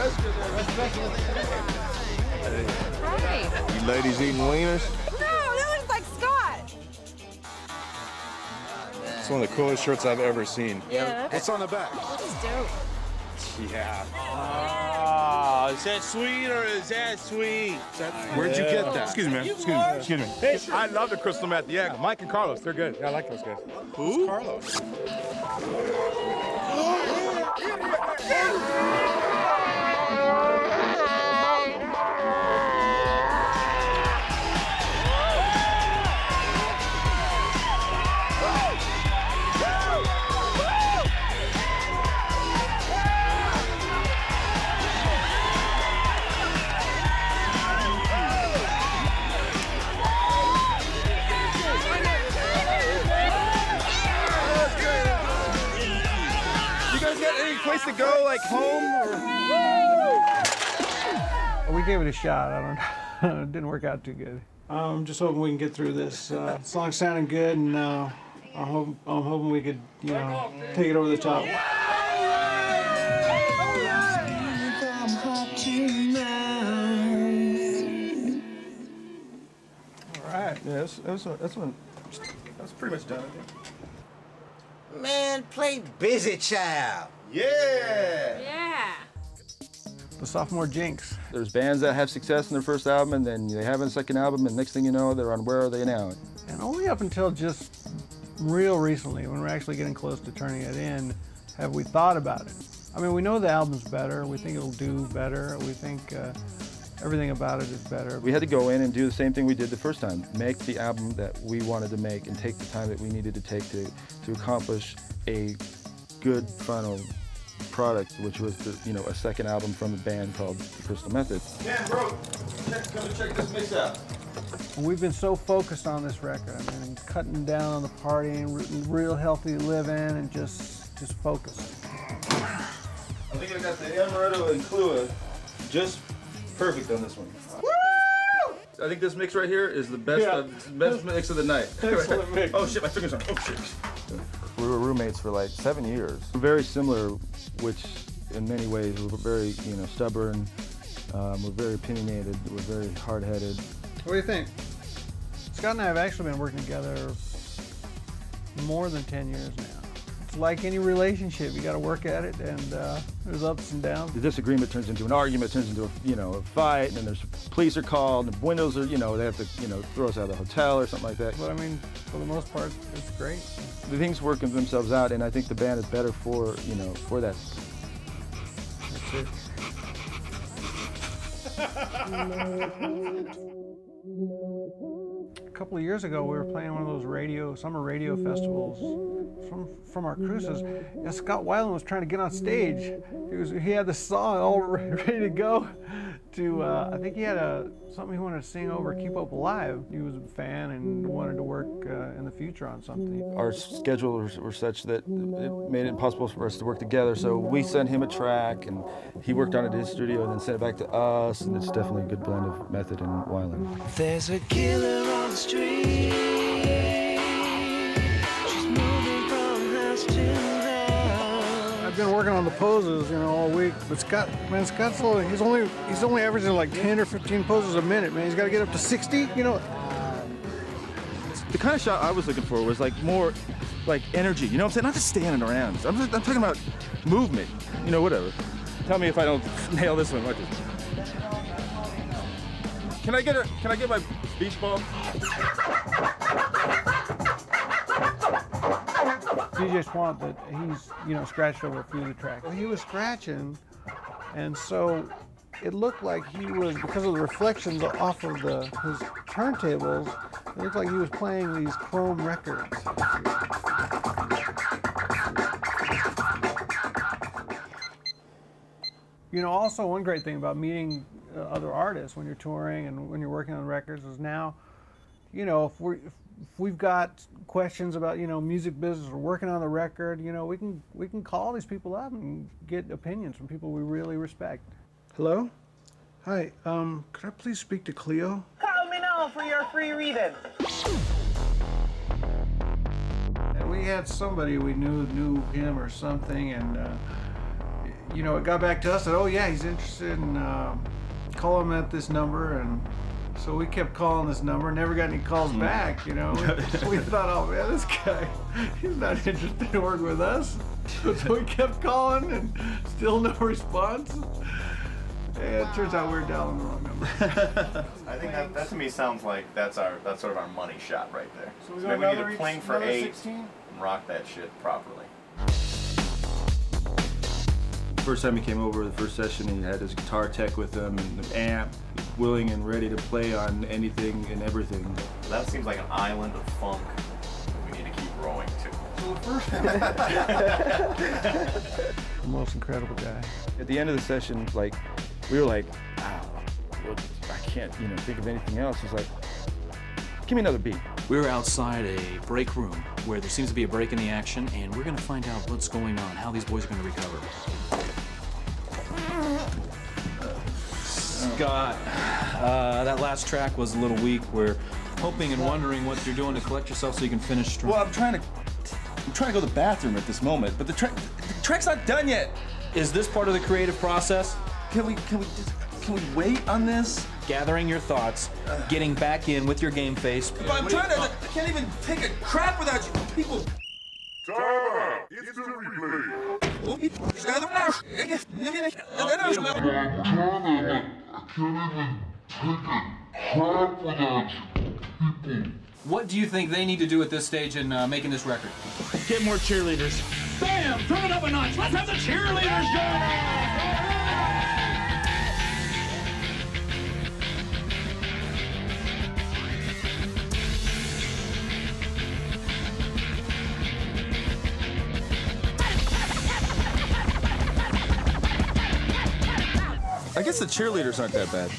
Right. You ladies eating wieners? No, that looks like Scott. It's one of the coolest shirts I've ever seen. Yeah. What's on the back? That's dope. Yeah. Ah, is that sweet or is that sweet? Where'd you get that? Excuse me, man. Excuse me. Excuse me. Hey, I love the crystal meth. Yeah, Mike and Carlos, they're good. Yeah, I like those guys. Who? Carlos. place to go, like home or? We gave it a shot. I don't know. it didn't work out too good. I'm just hoping we can get through this. Uh, song's sounding good, and uh, I'm, hope, I'm hoping we could, you know, take it over the top. All right. Yeah, that's that's one. That's one. That's pretty much done. I think. Man, play Busy Child. Yeah. Yeah. The sophomore jinx. There's bands that have success in their first album and then they have a second album and next thing you know they're on Where Are They Now? And only up until just real recently, when we're actually getting close to turning it in, have we thought about it. I mean, we know the album's better. We think it'll do better. We think uh, everything about it is better. We had to go in and do the same thing we did the first time, make the album that we wanted to make and take the time that we needed to take to, to accomplish a good final product, which was the, you know a second album from a band called Crystal Method. Man, bro, check, come and check this mix out. We've been so focused on this record. I mean, cutting down on the partying, re- real healthy living, and just just focus. I think I got the Amaretto and Kahlua just perfect on this one. I think this mix right here is the best Yeah. uh, best mix of the night. Excellent mix. Oh shit, my fingers on. Oh shit. We were roommates for like seven years. Very similar, which in many ways we're very you know stubborn. Um, we're very opinionated. We're very hard-headed. What do you think? Scott and I have actually been working together more than 10 years now. It's like any relationship, you got to work at it, and uh, there's ups and downs. The disagreement turns into an argument, turns into a you know a fight, and then there's police are called, and the windows are you know they have to you know throw us out of the hotel or something like that. But I mean, for the most part, it's great. the things working themselves out, and I think the band is better for you know for that. A couple of years ago, we were playing one of those radio summer radio festivals from from our cruises, and Scott Weiland was trying to get on stage. He was he had the song all ready to go. To uh, I think he had a something he wanted to sing over "Keep Hope Alive." He was a fan and wanted to work uh, in the future on something. Our schedules were such that it made it impossible for us to work together. So we sent him a track, and he worked on it in his studio, and then sent it back to us. And it's definitely a good blend of Method and Weiland. There's a killer on the street. She's moving from house to house. I've been working on the poses, you know, all week. But Scott, man, Scott's only, he's only he's only averaging like 10 or 15 poses a minute, man. He's got to get up to 60. You know, The kind of shot I was looking for was like more like energy. You know what I'm saying? Not just standing around. I'm, just, I'm talking about movement. You know, whatever. Tell me if I don't nail this one. Watch this. Can I get a? Can I get my beach ball? DJ Swamp that he's you know scratched over a few of the tracks. He was scratching, and so it looked like he was because of the reflections off of the his turntables. It looked like he was playing these chrome records. You know, also one great thing about meeting other artists when you're touring and when you're working on records is now you know, if we if we've got questions about you know music business or working on the record, you know, we can we can call these people up and get opinions from people we really respect. Hello, hi. Um, could I please speak to Cleo? Call me now for your free reading. And we had somebody we knew knew him or something, and uh, you know, it got back to us that, oh, yeah, he's interested in uh, calling him at this number. And so we kept calling this number, never got any calls hmm. back, you know. We, we thought, oh, man, this guy, he's not interested in working with us. So we kept calling and still no response. And it turns out we were dialing the wrong number. I think that, that to me sounds like that's our that's sort of our money shot right there. So we So got maybe we need a each- playing for eight 16? and rock that shit properly. First time he came over, the first session, he had his guitar tech with him and the amp, willing and ready to play on anything and everything. That seems like an island of funk that we need to keep rowing to. The most incredible guy. At the end of the session, like, we were like, ah, wow, I can't, you know, think of anything else. He's like, give me another beat. We're outside a break room where there seems to be a break in the action, and we're gonna find out what's going on, how these boys are gonna recover. Scott, uh, that last track was a little weak. We're hoping and wondering what you're doing to collect yourself so you can finish strong. Well, I'm trying to, I'm trying to go to the bathroom at this moment, but the track, the track's not done yet. Is this part of the creative process? Can we, can we, just, can we wait on this? Gathering your thoughts, getting back in with your game face. But I'm trying to, I can't even take a crap without you people. It's the replay. What do you think they need to do at this stage in uh, making this record? Get more cheerleaders. Bam! Turn it up a notch. Let's have the cheerleaders go! I guess the cheerleaders aren't that bad.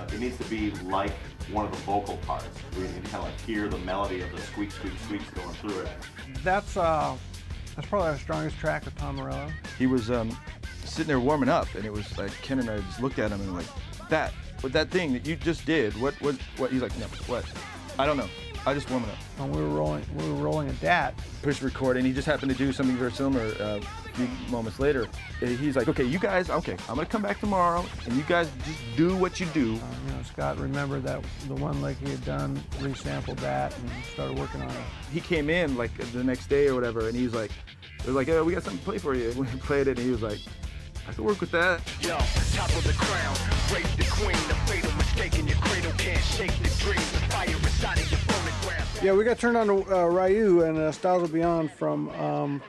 Uh, it needs to be like one of the vocal parts. We need to kind of like hear the melody of the squeak, squeak, squeaks going through it. That's uh, that's probably our strongest track with Tom Morello. He was um, sitting there warming up, and it was like Ken and I just looked at him and like, that, with that thing that you just did, what, what, what? He's like, no, what? I don't know. I just warming up. When we were rolling, we were rolling at that. Push record, and he just happened to do something very similar uh, a few moments later. He's like, okay, you guys, okay, I'm gonna come back tomorrow, and you guys just do what you do. You know, Scott remembered that the one like he had done, resampled that, and started working on it. He came in like the next day or whatever, and he was like, it was like, oh, we got something to play for you. And we played it, and he was like, I could work with that. Yo, Yeah, we got turned on to uh, Ryu and uh, Styles of Beyond from um,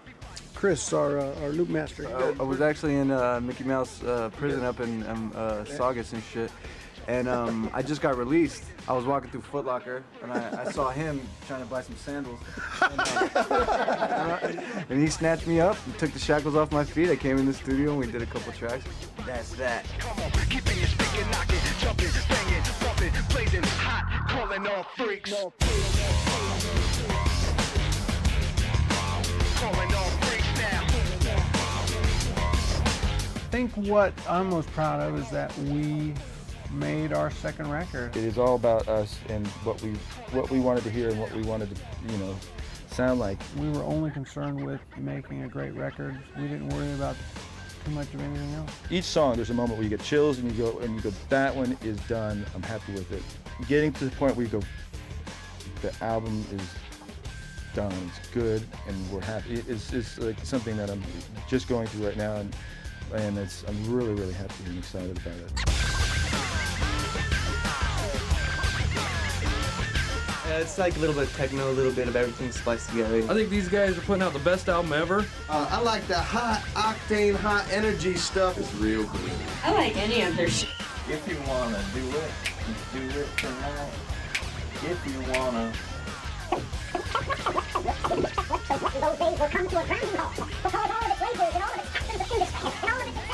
Chris, our uh, our loop master. I, I was actually in uh, Mickey Mouse uh, prison up in um, uh, Saugus and shit. And um, I just got released. I was walking through Foot Locker and I, I saw him trying to buy some sandals. And, uh, and he snatched me up and took the shackles off my feet. I came in the studio and we did a couple tracks. That's that. Come on, keeping your speaking, knocking, jumping, banging, bumping, blazing hot, calling all freaks. Calling all freaks now. I think what I'm most proud of is that we made our second record. It is all about us and what we what we wanted to hear and what we wanted to, you know, sound like. We were only concerned with making a great record. We didn't worry about too much of anything else. Each song, there's a moment where you get chills and you go and you go, that one is done. I'm happy with it. Getting to the point where you go, the album is done. It's good, and we're happy. It's, it's like something that I'm just going through right now, and and it's I'm really really happy and excited about it. Yeah, it's like a little bit of techno, a little bit of everything spliced together. I think these guys are putting out the best album ever. Uh, I like the hot octane, hot energy stuff. It's real good. I like any of their shit. If you wanna do it, do it tonight. If you wanna. Those days will come to a grinding halt because all of its labors and all of its actions of industry and all of